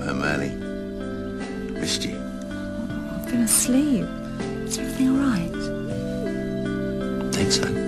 Home early. Missed you. I've been asleep. Is everything all right? I think so.